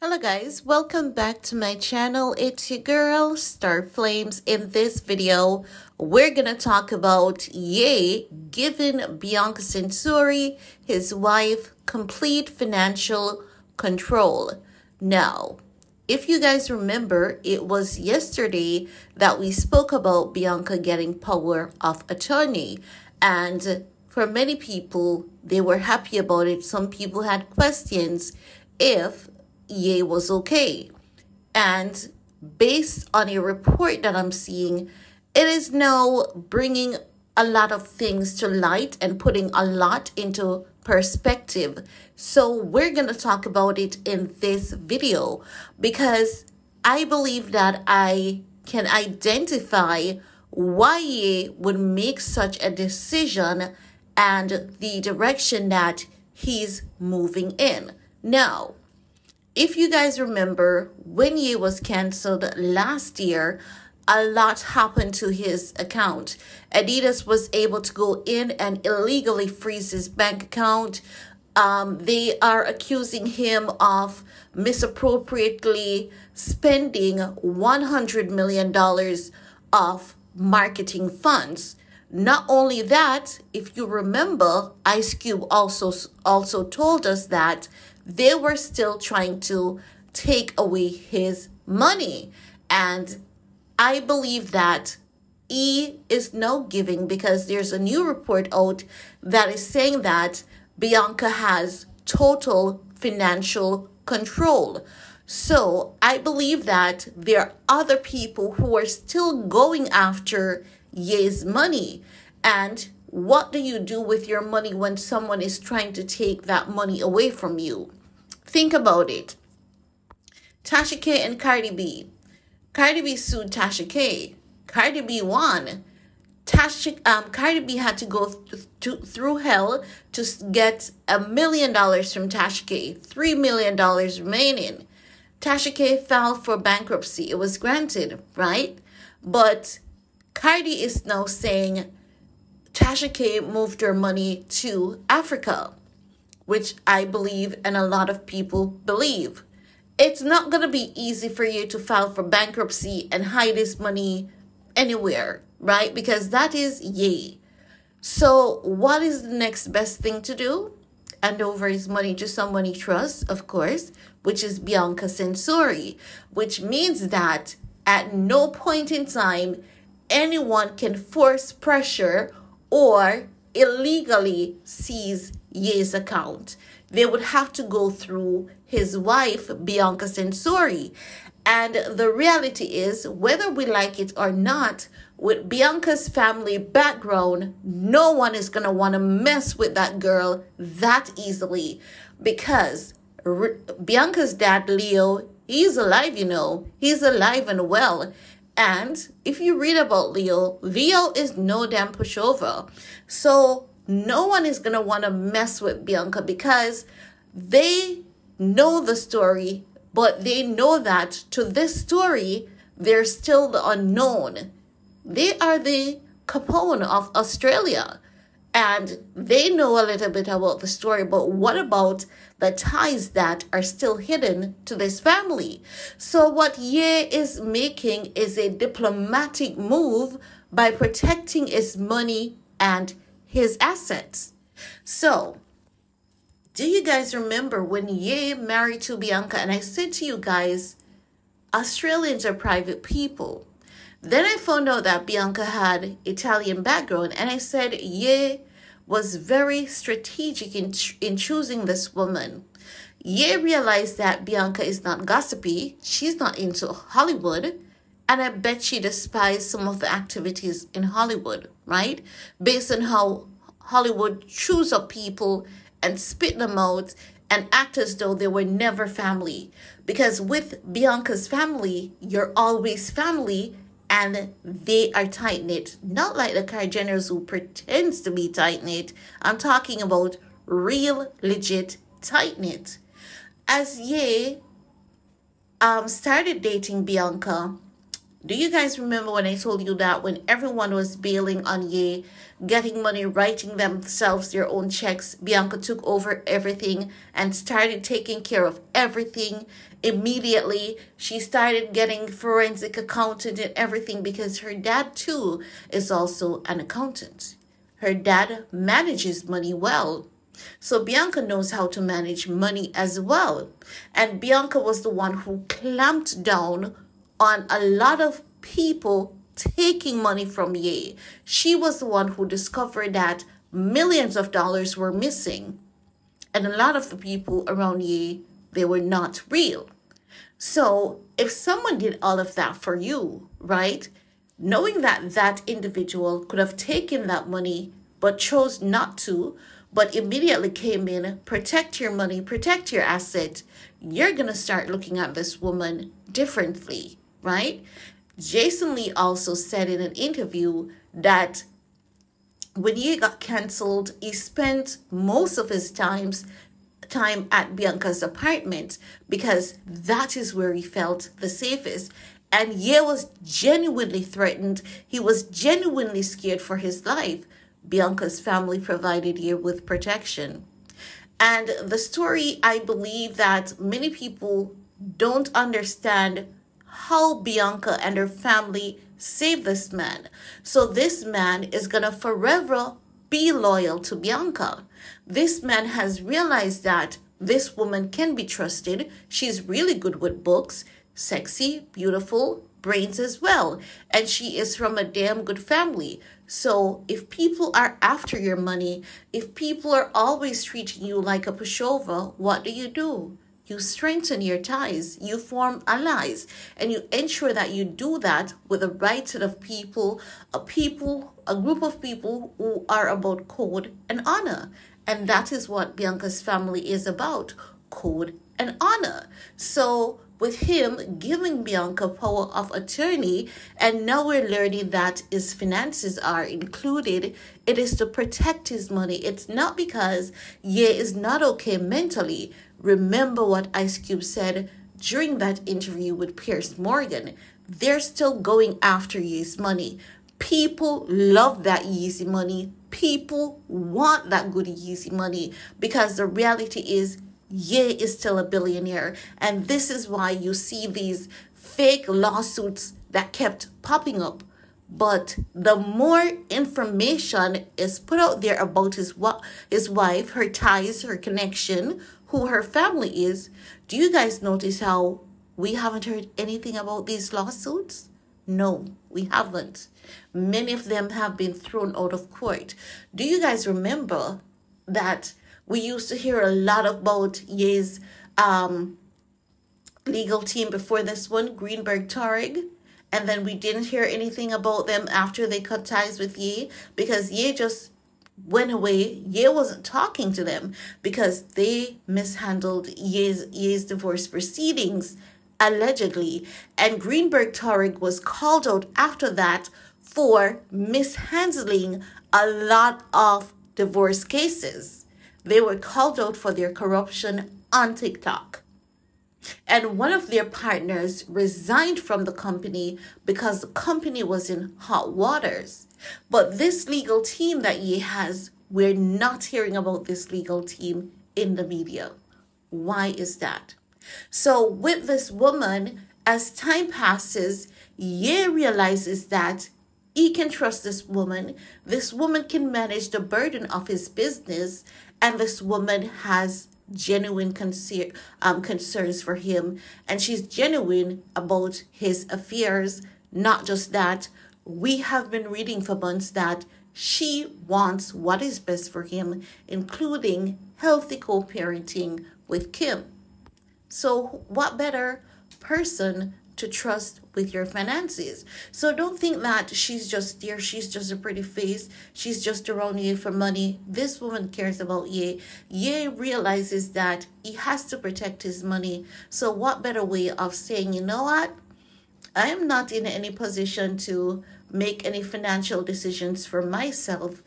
Hello guys, welcome back to my channel. It's your girl, Star Flames. In this video, we're gonna talk about Ye giving Bianca Censori, his wife, complete financial control. Now, if you guys remember, it was yesterday that we spoke about Bianca getting power of attorney. And for many people, they were happy about it. Some people had questions if Ye was okay. And based on a report that I'm seeing, it is now bringing a lot of things to light and putting a lot into perspective. So we're going to talk about it in this video because I believe that I can identify why Ye would make such a decision and the direction that he's moving in. Now, if you guys remember, when Ye was canceled last year, a lot happened to his account. Adidas was able to go in and illegally freeze his bank account. Um, they are accusing him of misappropriately spending $100 million of marketing funds. Not only that, if you remember, Ice Cube also also told us that they were still trying to take away his money. And I believe that E is no giving because there's a new report out that is saying that Bianca has total financial control. So I believe that there are other people who are still going after Ye's money. And what do you do with your money when someone is trying to take that money away from you? Think about it. Tasha K and Cardi B. Cardi B sued Tasha K. Cardi B won. Tasha, um, Cardi B had to go th- through hell to get a million dollars from Tasha K. Three million dollars remaining. Tasha K filed for bankruptcy. It was granted, right? But Cardi is now saying Tasha K moved her money to Africa which I believe and a lot of people believe. It's not going to be easy for you to file for bankruptcy and hide this money anywhere, right? Because that is Ye. So, what is the next best thing to do? Hand over his money to someone he trusts, of course, which is Bianca Censori, which means that at no point in time anyone can force pressure or illegally seize Ye's account. They would have to go through his wife, Bianca Censori. And the reality is, whether we like it or not, with Bianca's family background, no one is going to want to mess with that girl that easily because Bianca's dad, Leo, he's alive, you know. He's alive and well. And if you read about Leo, Leo is no damn pushover. So no one is going to want to mess with Bianca because they know the story, but they know that to this story, they're still the unknown. They are the Capone of Australia and they know a little bit about the story, but what about the ties that are still hidden to this family? So, what Ye is making is a diplomatic move by protecting his money and his assets. So, do you guys remember when Ye married to Bianca? And I said to you guys, Australians are private people. Then I found out that Bianca had Italian background, and I said Ye was very strategic in, in choosing this woman. Ye realized that Bianca is not gossipy, she's not into Hollywood, and I bet she despised some of the activities in Hollywood, right? Based on how Hollywood chews up people and spit them out and act as though they were never family. Because with Bianca's family, you're always family and they are tight knit. Not like the Kylie Jenners who pretends to be tight knit. I'm talking about real, legit tight knit. As Ye um, started dating Bianca, Do you guys remember when I told you that when everyone was bailing on Ye, getting money, writing themselves their own checks, Bianca took over everything and started taking care of everything immediately. She started getting forensic accountant and everything because her dad too is also an accountant. Her dad manages money well. So Bianca knows how to manage money as well. And Bianca was the one who clamped down on a lot of people taking money from Ye. She was the one who discovered that millions of dollars were missing. And a lot of the people around Ye, they were not real. So if someone did all of that for you, right? Knowing that that individual could have taken that money but chose not to, but immediately came in, protect your money, protect your asset, you're going to start looking at this woman differently right? Jason Lee also said in an interview that when he got cancelled, he spent most of his times time at Bianca's apartment because that is where he felt the safest. And Ye was genuinely threatened. He was genuinely scared for his life. Bianca's family provided Ye with protection. And the story, I believe that many people don't understand how Bianca and her family saved this man. So this man is going to forever be loyal to Bianca. This man has realized that this woman can be trusted. She's really good with books, sexy, beautiful, brains as well. And she is from a damn good family. So if people are after your money, if people are always treating you like a pushover, what do you do? You strengthen your ties, you form allies, and you ensure that you do that with a right set of people, a people, a group of people who are about code and honor. And that is what Bianca's family is about code and honor. So, with him giving Bianca power of attorney, and now we're learning that his finances are included, it is to protect his money. It's not because Ye is not okay mentally. Remember what Ice Cube said during that interview with Piers Morgan. They're still going after Ye's money. People love that easy money. People want that good easy money because the reality is Ye is still a billionaire. And this is why you see these fake lawsuits that kept popping up. But the more information is put out there about his, his wife, her ties, her connection, who her family is, do you guys notice how we haven't heard anything about these lawsuits? No, we haven't. Many of them have been thrown out of court. Do you guys remember that we used to hear a lot about Ye's um, legal team before this one, Greenberg Traurig? And then we didn't hear anything about them after they cut ties with Ye because Ye just went away. Ye wasn't talking to them because they mishandled Ye's, Ye's divorce proceedings, allegedly. And Greenberg Traurig was called out after that for mishandling a lot of divorce cases. They were called out for their corruption on TikTok. And one of their partners resigned from the company because the company was in hot waters. But this legal team that Ye has, we're not hearing about this legal team in the media. Why is that? So, with this woman, as time passes, Ye realizes that he can trust this woman. This woman can manage the burden of his business, and this woman has genuine um, concerns for him, and she's genuine about his affairs. Not just that, we have been reading for months that she wants what is best for him, including healthy co parenting with Kim. So, what better person to trust with your finances. So don't think that she's just there, she's just a pretty face, she's just around you for money. This woman cares about Ye. Ye realizes that he has to protect his money. So what better way of saying, you know what? I am not in any position to make any financial decisions for myself.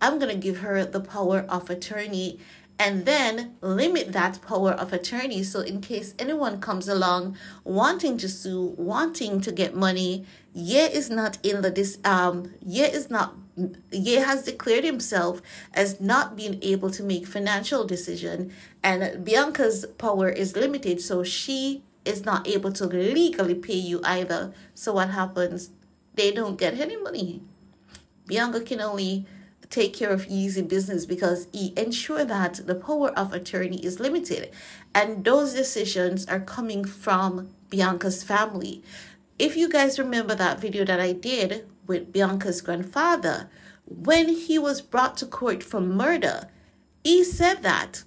I'm going to give her the power of attorney and then limit that power of attorney. So, in case anyone comes along wanting to sue, wanting to get money, Ye is not in the this um Ye is not Ye has declared himself as not being able to make financial decision, and Bianca's power is limited, so she is not able to legally pay you either. So what happens? They don't get any money. Bianca can only take care of easy business because he ensure that the power of attorney is limited and those decisions are coming from Bianca's family. If you guys remember that video that I did with Bianca's grandfather, when he was brought to court for murder, he said that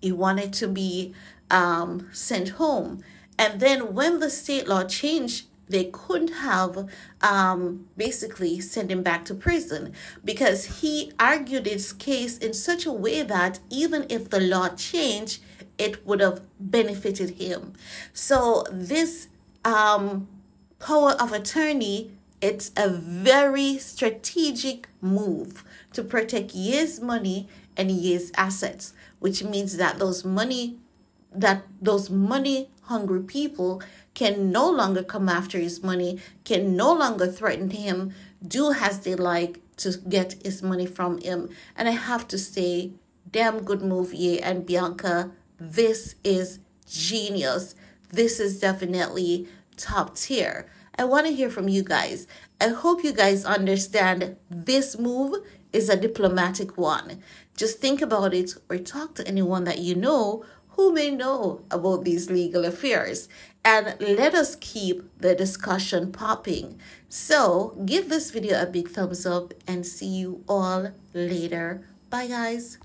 he wanted to be um, sent home. And then when the state law changed, they couldn't have um, basically sent him back to prison because he argued his case in such a way that even if the law changed, it would have benefited him. So this um, power of attorney, it's a very strategic move to protect his money and his assets, which means that those money that those money hungry people can no longer come after his money, can no longer threaten him, do as they like to get his money from him. And I have to say, damn good move, Ye and Bianca. This is genius. This is definitely top tier. I want to hear from you guys. I hope you guys understand this move is a diplomatic one. Just think about it or talk to anyone that you know who may know about these legal affairs and let us keep the discussion popping. So give this video a big thumbs up and see you all later. Bye guys.